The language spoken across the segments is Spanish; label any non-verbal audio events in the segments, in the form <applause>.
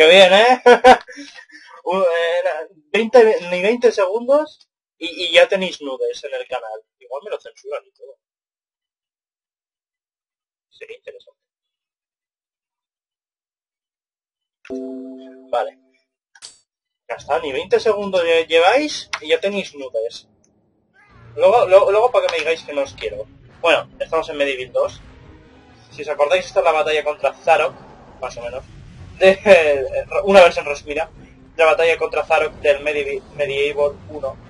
Qué bien, ¿eh? <laughs> 20, ni 20 segundos y, y, ya tenéis nudes en el canal. Igual me lo censuran y todo. Sería interesante. Vale. Ya está, ni 20 segundos lleváis y ya tenéis nudes. Luego, luego, para que me digáis que no os quiero. Bueno, estamos en Medieval 2. Si os acordáis, esta es la batalla contra Zarok, más o menos. De, una versión respira. La batalla contra Zarok del Medieval 1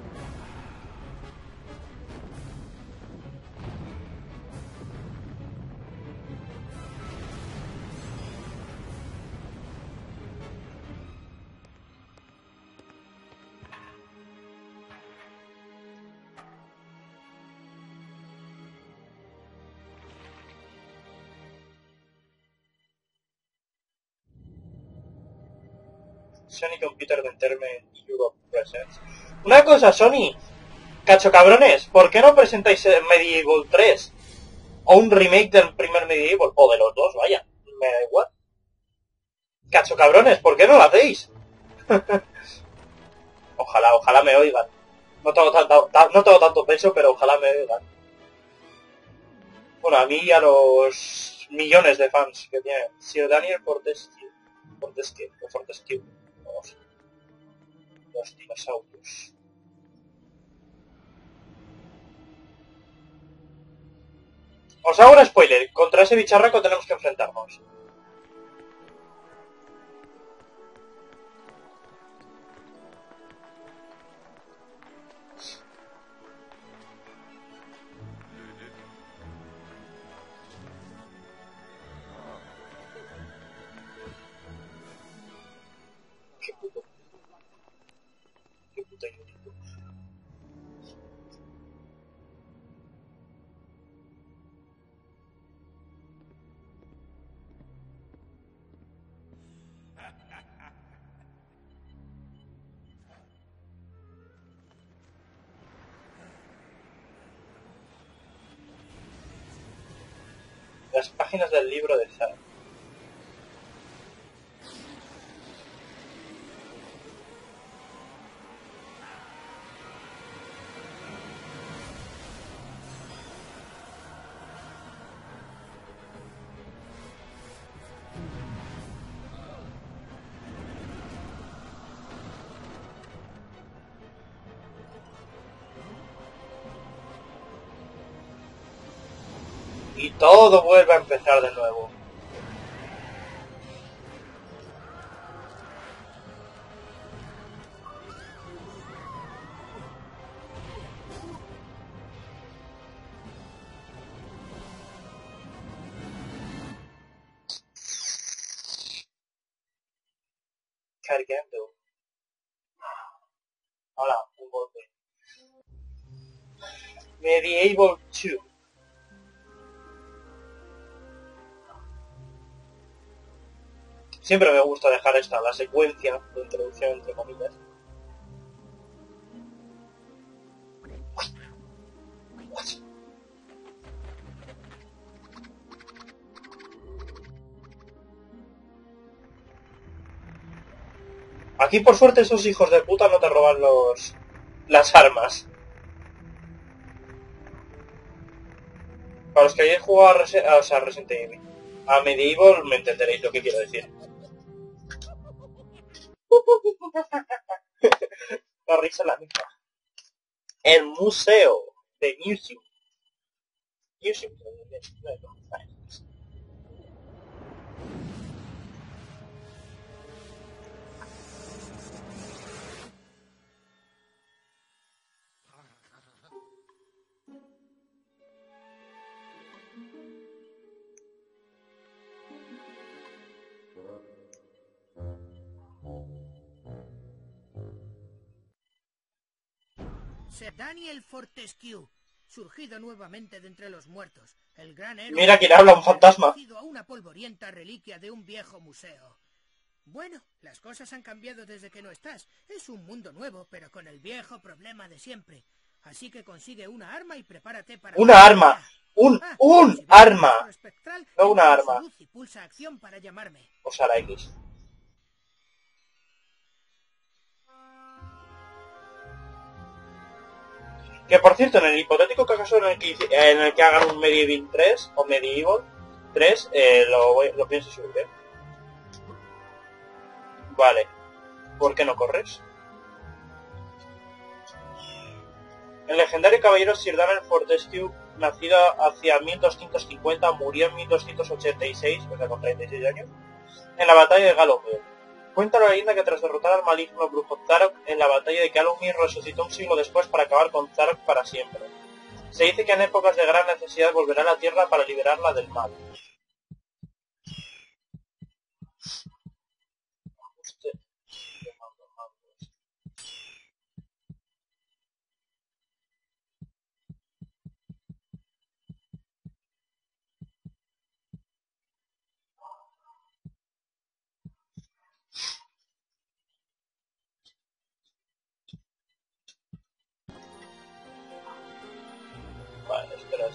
Sony Computer Entertainment Europe Presents. Una cosa, Sony, cacho cabrones, ¿por qué no presentáis Medieval 3? O un remake del primer Medieval, o de los dos, vaya, me da igual. Cacho cabrones, ¿por qué no lo hacéis? <laughs> ojalá, ojalá me oigan. No tengo, tanto, no tengo tanto peso, pero ojalá me oigan. Bueno, a mí y a los millones de fans que tiene Sir Daniel Fortescue. Fortescue, Fortescue los dinosaurios. Os hago un spoiler, contra ese bicharraco tenemos que enfrentarnos. Las páginas del libro de Zara. Todo vuelve a empezar de nuevo. Cargando. Hola, un golpe. Medieval 2. Siempre me gusta dejar esta, la secuencia de introducción entre comillas. Aquí por suerte esos hijos de puta no te roban los las armas. Para los que hayáis jugado a, sea, Resident Evil, a Medieval me entenderéis lo que quiero decir. <laughs> la risa la misma. El museo de Museum. Museum. Daniel Fortescue, surgido nuevamente de entre los muertos, el gran héroe... Mira quién habla, un fantasma. a una polvorienta reliquia de un viejo museo. Bueno, las cosas han cambiado desde que no estás. Es un mundo nuevo, pero con el viejo problema de siempre. Así que consigue una arma y prepárate para... ¡Una arma! ¡Un, ah, un arma! no una arma. O sea, la X. Que por cierto, en el hipotético caso en el que, en el que hagan un Medieval 3 o Medieval 3, eh, lo, voy- lo pienso subir, ¿eh? Vale. ¿Por qué no corres? El legendario caballero Sir Daniel Fortescue, nacido hacia 1250, murió en 1286, o sea, con 36 años, en la batalla de Galloway. Cuenta la leyenda que tras derrotar al maligno brujo Zarok en la batalla de Calumir resucitó un siglo después para acabar con Zarok para siempre. Se dice que en épocas de gran necesidad volverá a la Tierra para liberarla del mal.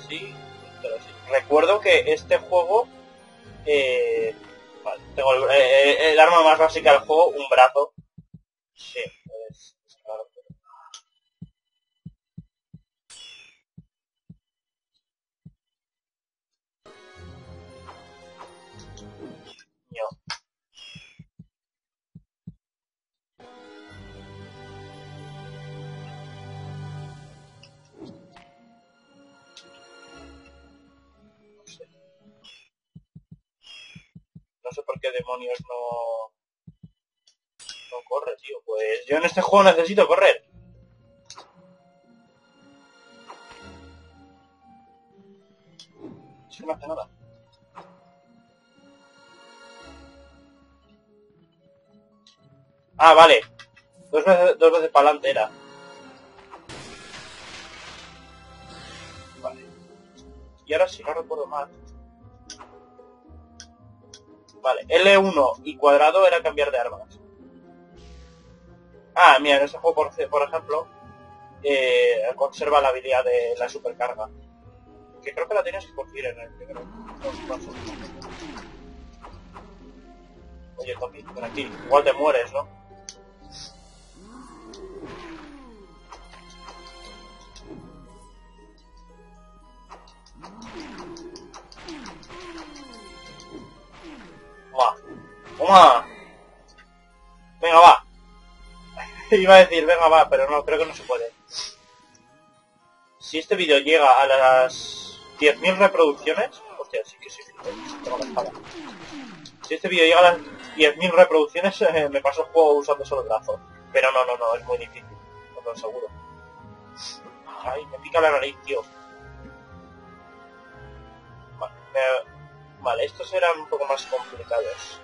Así, espera así. Recuerdo que este juego... Eh, tengo el, eh, el arma más básica del juego, un brazo. Sí, no... Corre, tío. Pues yo en este juego necesito correr. No hace nada. Ah, vale. Dos veces, dos veces para adelante era. Vale. Y ahora si no recuerdo mal. Vale, L1 y cuadrado era cambiar de armas. Ah, mira, en este juego, por, por ejemplo, eh, conserva la habilidad de la supercarga. Que creo que la tienes que conseguir en el primero. Oye, Topi, ven aquí. Igual te mueres, ¿no? Venga, va. <laughs> Iba a decir, venga, va, pero no, creo que no se puede. Si este vídeo llega a las 10.000 reproducciones... Hostia, sí que sí, tengo la espada. Si este vídeo llega a las 10.000 reproducciones, <laughs> me paso el juego usando solo el brazo. Pero no, no, no, es muy difícil. No lo aseguro. Ay, me pica la nariz, tío. Vale, me- vale, estos eran un poco más complicados.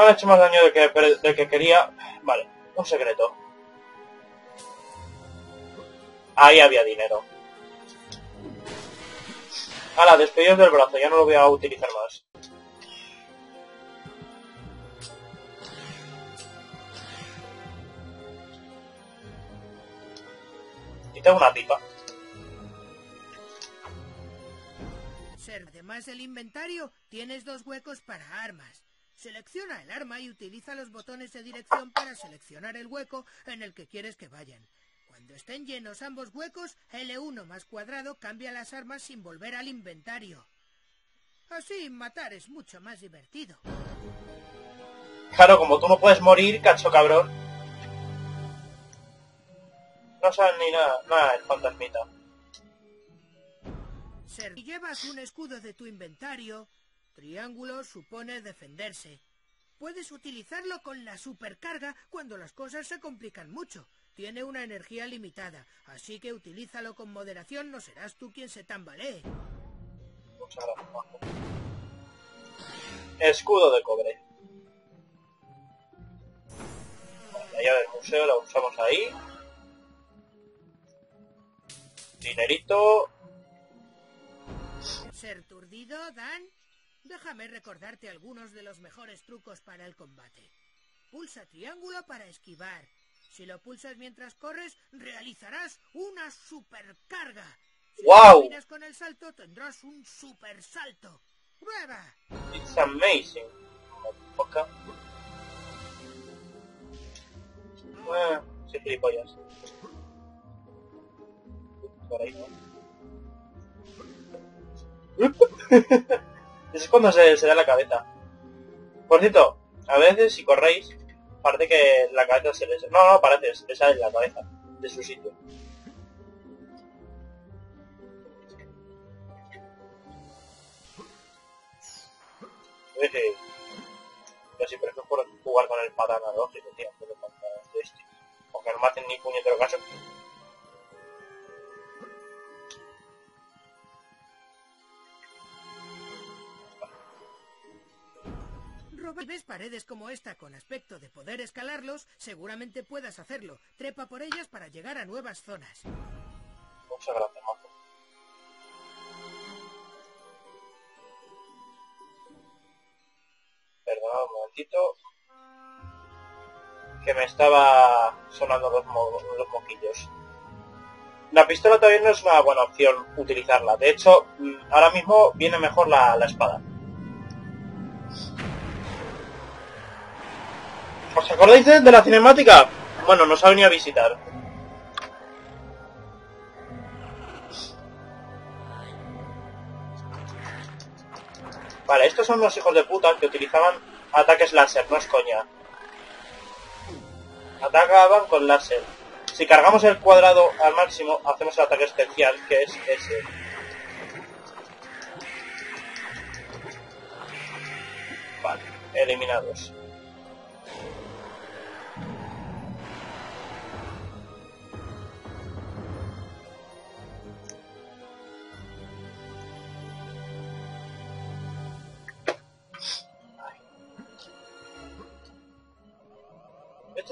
Me han hecho más daño del que, del que quería. Vale, un secreto. Ahí había dinero. Hala, despedidos del brazo, ya no lo voy a utilizar más. Y tengo una pipa. Además del inventario, tienes dos huecos para armas. Selecciona el arma y utiliza los botones de dirección para seleccionar el hueco en el que quieres que vayan. Cuando estén llenos ambos huecos, L1 más cuadrado cambia las armas sin volver al inventario. Así matar es mucho más divertido. Claro, como tú no puedes morir, cacho cabrón. No saben ni nada, nada, el fantasmita. Si llevas un escudo de tu inventario, triángulo supone defenderse. Puedes utilizarlo con la supercarga cuando las cosas se complican mucho. Tiene una energía limitada, así que utilízalo con moderación, no serás tú quien se tambalee. Muchas gracias, Juanjo. Escudo de cobre. La llave del museo la usamos ahí. Dinerito. ¿Ser turdido, Dan? Déjame recordarte algunos de los mejores trucos para el combate. Pulsa triángulo para esquivar. Si lo pulsas mientras corres, realizarás una supercarga. Si ¡Guau! combinas con el salto, tendrás un super salto. ¡Prueba! It's amazing. Motherfucker. Ah, sí, gilipollas. Por ahí, ¿no? Eso es cuando se, se da la cabeza. Por cierto, a veces si corréis, parece que la cabeza se les... No, no, parece, se le sale la cabeza de su sitio. Yo siempre prefiero jugar con el patán tío, vez de el joystick. Aunque no me hacen ni puñetero caso. Si ves paredes como esta con aspecto de poder escalarlos, seguramente puedas hacerlo. Trepa por ellas para llegar a nuevas zonas. Muchas gracias, mazo. Perdonad un momentito. Que me estaba sonando los, mo- los moquillos. La pistola todavía no es una buena opción utilizarla. De hecho, mm, ahora mismo viene mejor la espada. ¿Os acordáis de, la cinemática? Bueno, nos ha venido a visitar. Vale, estos son los hijos de puta que utilizaban ataques láser, no es coña. Atacaban con láser. Si cargamos el cuadrado al máximo, hacemos el ataque especial, que es ese. Vale, eliminados.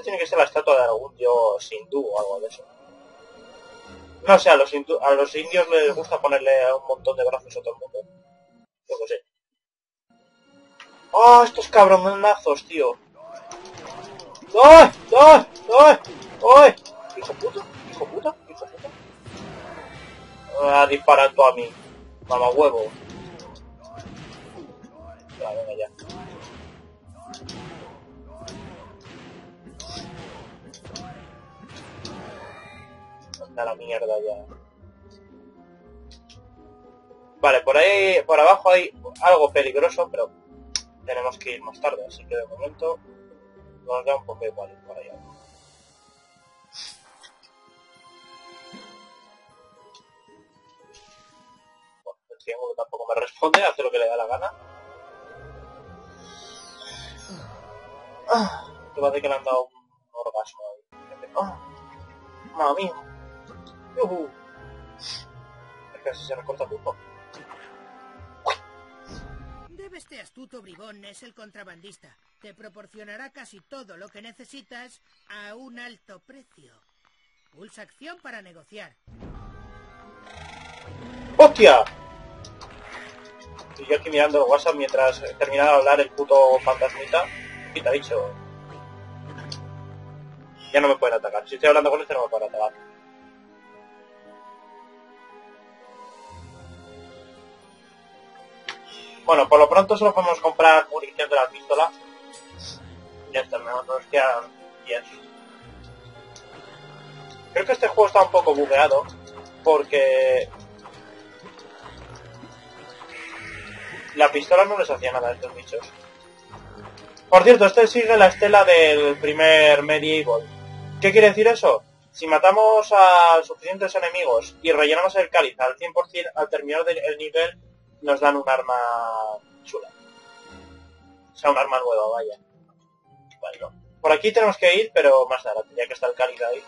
Tiene que ser la estatua de algún dios hindú o algo de eso. No sé, a los, hindú- a los indios les gusta ponerle un montón de brazos a todo el mundo. Yo qué sé. ¡Oh, estos cabronazos, tío! ¡Ay! ¡Ay! ¡Ay! ¡Ay! ¡Hijo puta! ¡Hijo puta! ¡Hijo puta! Ah, dispara tú a mí. Mamá huevo. Anda la mierda ya. Vale, por ahí, por abajo hay algo peligroso, pero tenemos que ir más tarde, así que de momento nos da un poco igual por allá. Bueno, el triángulo tampoco me responde, hace lo que le da la gana. Ah, parece que le han dado un orgasmo ahí. Ah, mamma mía. Yujú. Es que se recorta todo. Debe este astuto bribón es el contrabandista. Te proporcionará casi todo lo que necesitas a un alto precio. Pulsa acción para negociar. ¡Hostia! Y yo aquí mirando el WhatsApp mientras terminaba de hablar el puto fantasmita. ¿Qué te ha dicho? Ya no me pueden atacar. Si estoy hablando con este no me pueden atacar. Bueno, por lo pronto solo podemos comprar munición de la pistola. Ya está, no nos quedan 10. Creo que este juego está un poco bugueado porque la pistola no les hacía nada a estos bichos. Por cierto, este sigue la estela del primer Medieval. ¿Qué quiere decir eso? Si matamos a suficientes enemigos y rellenamos el cáliz al 100%, al terminar el nivel nos dan un arma chula. O sea, un arma nueva, vaya. Vale, no. Por aquí tenemos que ir, pero más nada, ya que está el cáliz ahí.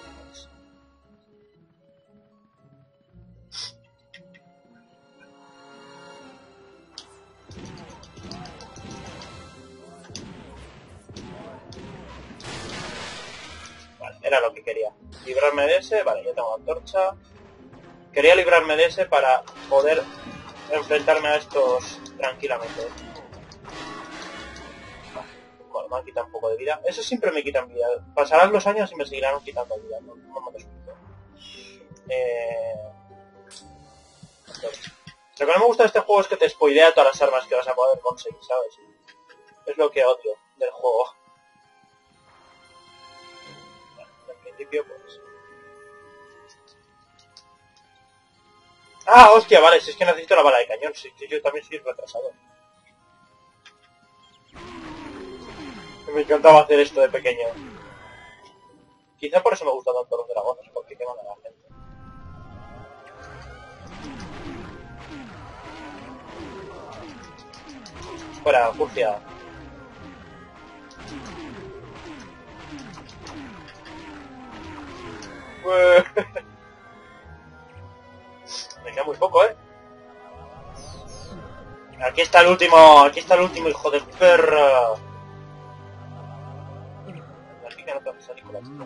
pues, era lo que quería. Librarme de ese, vale, ya tengo antorcha. Quería librarme de ese para poder enfrentarme a estos tranquilamente. Bueno, me han quitado un poco de vida. Eso siempre me quitan vida. Pasarán los años y me seguirán quitando vida. No, me explico. Eh... Lo que no me gusta de este juego es que te spoilea todas las armas que vas a poder conseguir, ¿sabes? Es lo que odio del juego. Bueno, en principio, pues... Ah, hostia, vale, si es que necesito la bala de cañón, que yo también soy retrasado. Me encantaba hacer esto de pequeño. Quizá por eso me gustan tanto los dragones, porque queman a la gente. Fuera, Furcia. <laughs> Me queda muy poco, ¿eh? Aquí está el último, aquí está el último hijo de perra. Aquí que no te salir con la chica.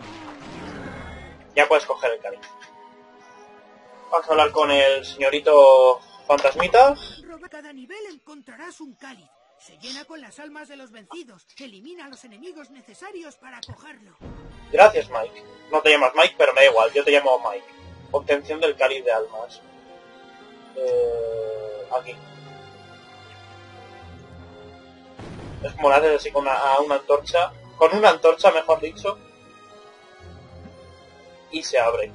Ya puedes coger el cariño. Vamos a hablar con el señorito fantasmita. Roba cada nivel encontrarás un cáliz. Se llena con las almas de los vencidos. Elimina a los enemigos necesarios para cogerlo. Gracias, Mike. No te llamas Mike, pero me da igual, yo te llamo Mike. Obtención del cáliz de almas. Eh, aquí. Es como la haces así con una, una antorcha. Con una antorcha, mejor dicho. Y se abre.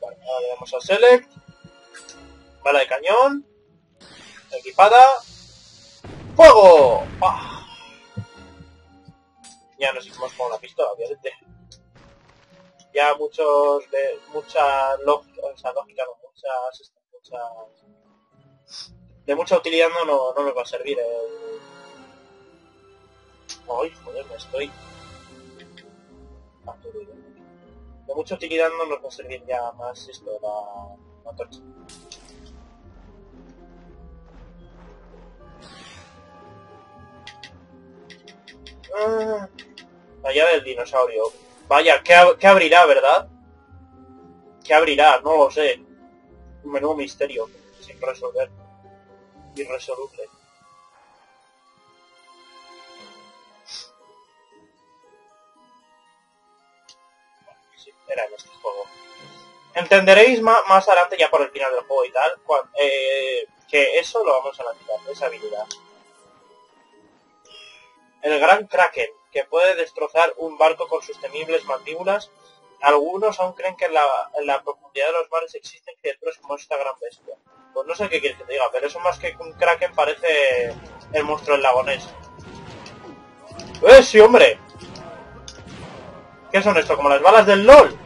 Vale, ahora le damos a Select. Bala de cañón. Equipada. ¡Fuego! Ya nos hicimos con la pistola, obviamente. Ya muchos de mucha lógica, muchas, muchas de mucha utilidad no, no, nos va a servir. Eh. Ay, joder, me estoy. De mucha utilidad no nos va a servir ya más esto, la, la torcha. Ah, la llave del dinosaurio. Vaya, ¿qué, qué abrirá, verdad? ¿Qué abrirá? No lo sé. Un menudo misterio sin resolver. Irresoluble. Sí, era en este juego. Entenderéis más, adelante, ya por el final del juego y tal, eh, que eso lo vamos a analizar, esa habilidad. El gran Kraken, que puede destrozar un barco con sus temibles mandíbulas. Algunos aún creen que en la, en la profundidad de los mares existen criaturas como esta gran bestia. Pues no sé qué quieres que te diga, pero eso más que un Kraken parece el monstruo del lagonés. ¡Eh, sí, hombre! ¿Qué son esto? ¿Como las balas del LOL?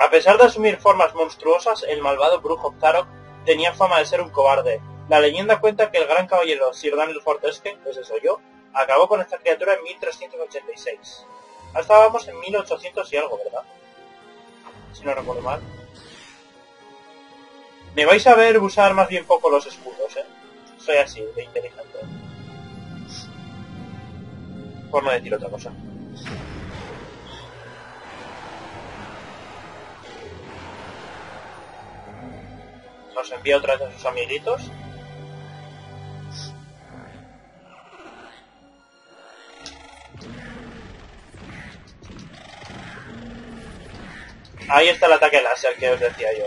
A pesar de asumir formas monstruosas, el malvado brujo Zarok tenía fama de ser un cobarde. La leyenda cuenta que el gran caballero Sir Daniel Fortesque, ese soy yo, acabó con esta criatura en 1386. Ahora estábamos en 1800 y algo, ¿verdad? Si no recuerdo mal. Me vais a ver usar más bien poco los escudos, ¿eh? Soy así, de inteligente. Por no decir otra cosa. Nos envía otra vez a sus amiguitos. Ahí está el ataque láser que os decía yo.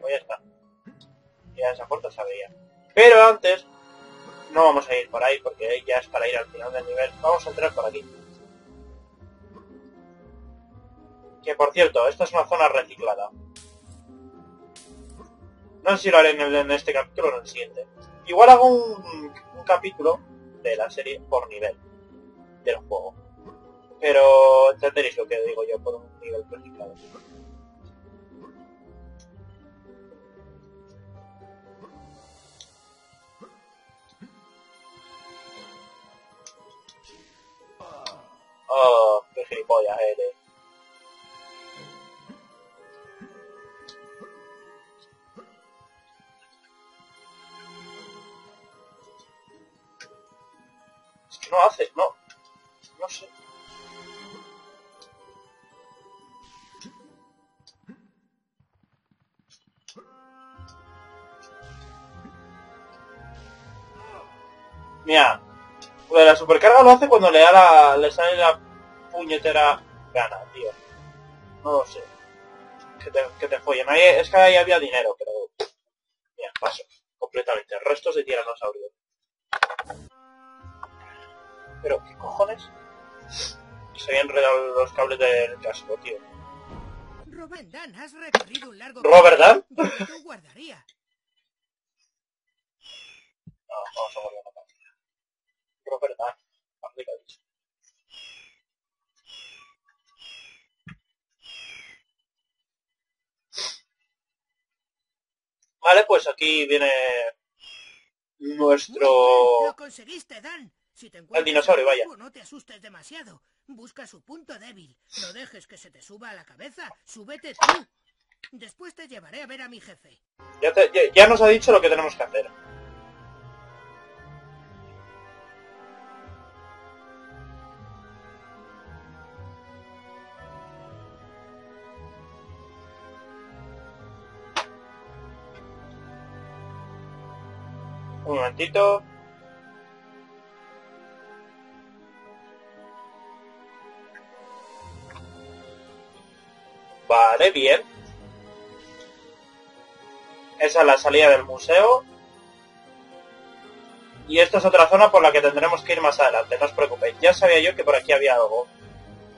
Pues ya está. Ya esa puerta se abría. Pero antes, no vamos a ir por ahí porque ya es para ir al final del nivel. Vamos a entrar por aquí. Por cierto, esta es una zona reciclada. No sé si lo haré en, este capítulo o en el siguiente. Igual hago un, un capítulo de la serie por nivel del juego. Pero entenderéis lo que digo yo por un nivel reciclado. Oh, qué gilipollas eres. Supercarga lo hace cuando le da la, le sale la puñetera gana, tío. No lo sé. Que te, que te follen. Ahí, es que ahí había dinero, pero... Mira, paso. Completamente. Restos de tiranosaurio. Pero, ¿qué cojones? Se habían enredado los cables del casco, tío. Robert Dan, has recorrido un largo ¿Robert Dan? guardaría. No, vamos a guardar Vale, pues aquí viene nuestro... Bien, Lo conseguiste, Dan. Si te encuentras dinosaurio, vaya. No te asustes demasiado. Busca su punto débil. No dejes que se te suba a la cabeza. Súbete tú. Después te llevaré a ver a mi jefe. Ya, te- ya- ya nos ha dicho lo que tenemos que hacer. Momentito. Vale, bien. Esa es la salida del museo. Y esta es otra zona por la que tendremos que ir más adelante, no os preocupéis. Ya sabía yo que por aquí había algo.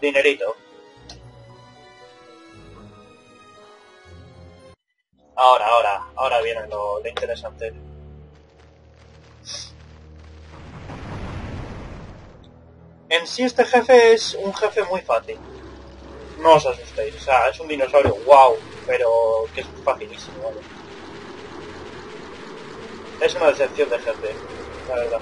Dinerito. Ahora, ahora, ahora viene lo, lo interesante. En sí este jefe es un jefe muy fácil. No os asustéis, o sea, es un dinosaurio, wow, pero que es facilísimo, ¿vale? Es una decepción de jefe, la verdad.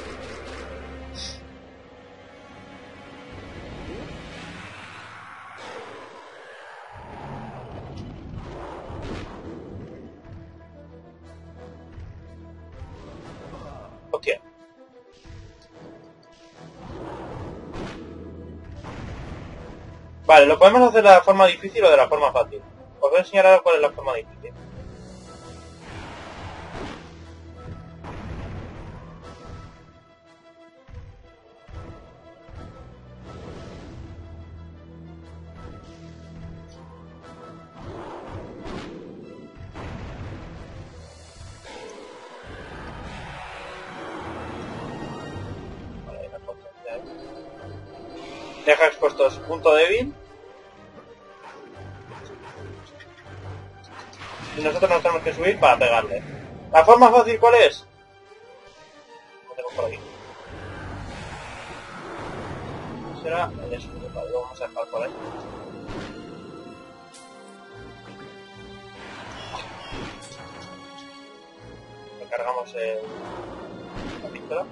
Vale, lo podemos hacer de la forma difícil o de la forma fácil. Os voy a enseñar ahora cuál es la forma difícil. Deja expuesto su punto débil. Y nosotros nos tenemos que subir para pegarle. ¿La forma fácil cuál es? Lo tengo por aquí. Será el escudo, vale, vamos a dejar por ahí. Recargamos el... la pistola.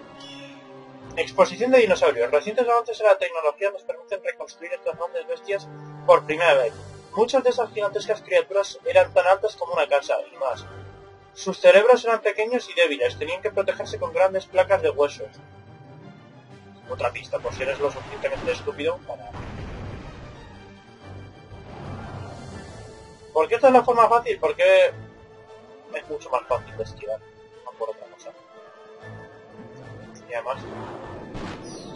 Exposición de dinosaurios. Recientes avances en la tecnología nos permiten reconstruir estas grandes bestias por primera vez. Muchas de esas gigantescas criaturas eran tan altas como una casa y más. Sus cerebros eran pequeños y débiles, tenían que protegerse con grandes placas de hueso. Otra pista, por si eres lo suficientemente estúpido para... ¿Por qué esta es la forma fácil? Porque es mucho más fácil de esquivar, no por otra cosa. Y además,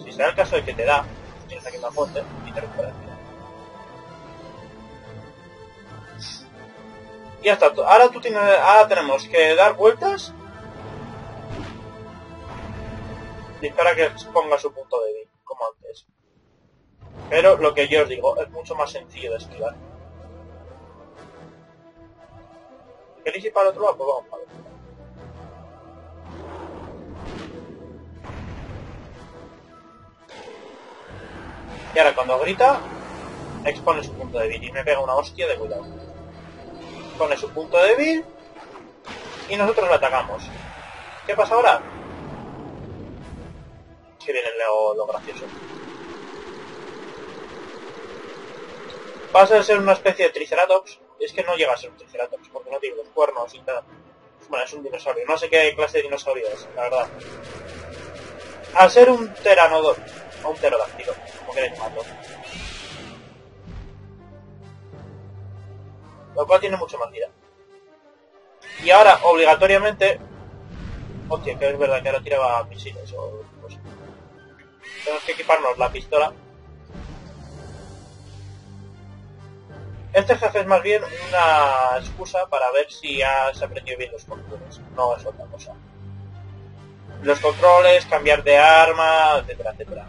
si será el caso de que te da, tienes aquí una fuente y te recuperas. Y tú- Ahora tú tienes, ahora tenemos que dar vueltas y espera que ponga su punto débil, como antes. Pero lo que yo os digo, es mucho más sencillo de esquivar. ¿Queréis ir para el otro lado? Pues vamos para el otro lado. Y ahora cuando grita, expone su punto débil y me pega una hostia de cuidado. Pone su punto débil y nosotros le atacamos. ¿Qué pasa ahora? Que viene lo, lo gracioso. Pasa a ser una especie de triceratops. Es que no llega a ser un triceratops porque no tiene los cuernos y tal. Bueno, es un dinosaurio. No sé qué clase de dinosaurio es, la verdad. Al ser un teranodon, o un pterodáctilo, como queréis llamarlo. Lo cual tiene mucho más vida. Y ahora, obligatoriamente, Hostia, que es verdad que ahora tiraba misiles o cosas. Tenemos que equiparnos la pistola. Este jefe es más bien una excusa para ver si has aprendido bien los controles. No es otra cosa. Los controles, cambiar de arma, etcétera, etcétera.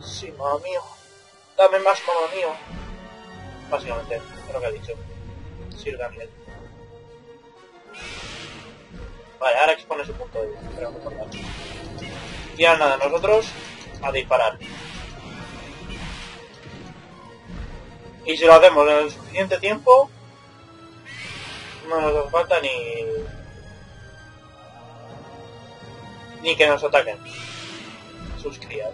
Sí, mamá mío. Dame más, mamá mío. Básicamente, es lo que ha dicho. Sir Daniel. Vale, ahora expone su punto de vista. Y ahora nada, nosotros a disparar. Y si lo hacemos en el suficiente tiempo, no nos hace falta ni... ni que nos ataquen sus crías.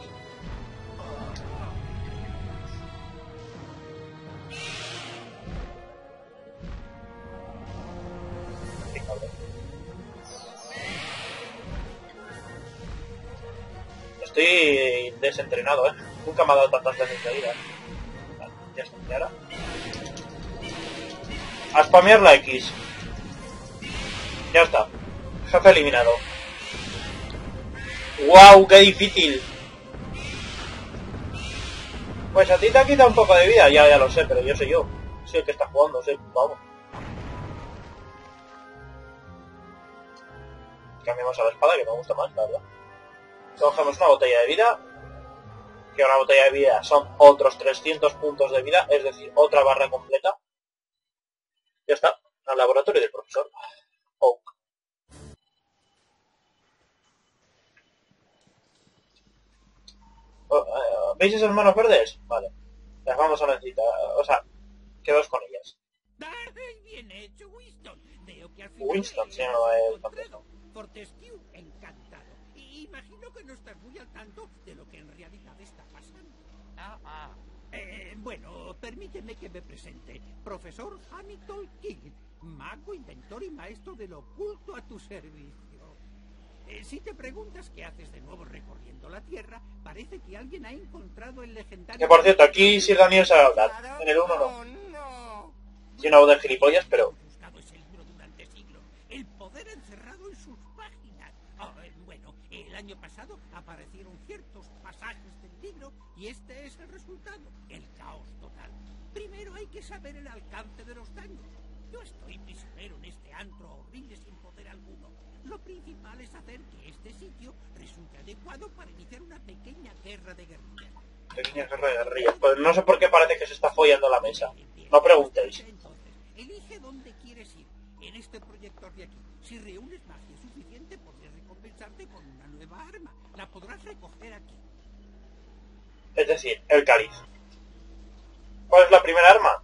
Estoy desentrenado, ¿eh? Nunca me ha dado tantas veces de vida. Ya está, y ahora. A spamear la X. Ya está. Jefe eliminado. ¡Wow! ¡Qué difícil! Pues a ti te ha quitado un poco de vida, ya, ya lo sé, pero yo soy yo. Soy el que está jugando, soy, vamos. Cambiamos a la espada, que me gusta más, la verdad. Cogemos una botella de vida. Que una botella de vida son otros 300 puntos de vida, es decir, otra barra completa. Ya está, al laboratorio del profesor Oak. Oh, eh, ¿Veis esas manos verdes? Vale. Las vamos a necesitar. O sea, quedaos con ellas. ¡Ay, bien hecho, Winston! Veo que al final Winston he se llama el encontrado. campeón. Fortescue, encantado. Y imagino que no estás muy al tanto de lo que en realidad está pasando. Ah, ah. Eh, bueno, permíteme que me presente. Profesor Hamilton King, mago, inventor y maestro del oculto a tu servicio. Eh, si te preguntas qué haces de nuevo recorriendo la Tierra, parece que alguien ha encontrado el legendario... Que por cierto, aquí Sir Daniel sabe hablar. En el 1 no. no. Tiene una voz de gilipollas, pero... El poder encerrado en sus páginas. Ah, eh, bueno, el año pasado aparecieron ciertos pasajes del libro y este es el resultado. El caos total. Primero hay que saber el alcance de los daños. Yo estoy prisionero en este antro horrible sin poder alguno. Lo principal es hacer que este sitio resulte adecuado para iniciar una pequeña guerra de guerrillas. Pequeña guerra de guerrillas. Pues no sé por qué parece que se está follando la mesa. No preguntéis. Entonces, elige dónde quieres ir. En este proyector de aquí. Si reúnes magia suficiente, podré recompensarte con arma. La podrás recoger aquí. Es decir, el cáliz. ¿Cuál es la primera arma?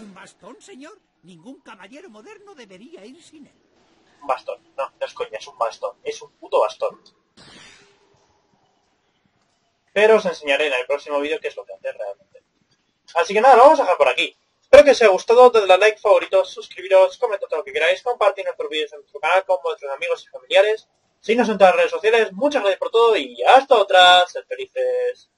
¿Un bastón, señor? Ningún caballero moderno debería ir sin él. Un bastón. No, no es coña, es un bastón. Es un puto bastón. Pero os enseñaré en el próximo vídeo qué es lo que hace realmente. Así que nada, lo vamos a dejar por aquí. Espero que os haya gustado, dadle like, favoritos, suscribiros, comentad todo lo que queráis, compartid nuestros vídeos en nuestro canal con vuestros amigos y familiares. Seguidnos en todas las redes sociales, muchas gracias por todo y hasta otra, sed felices.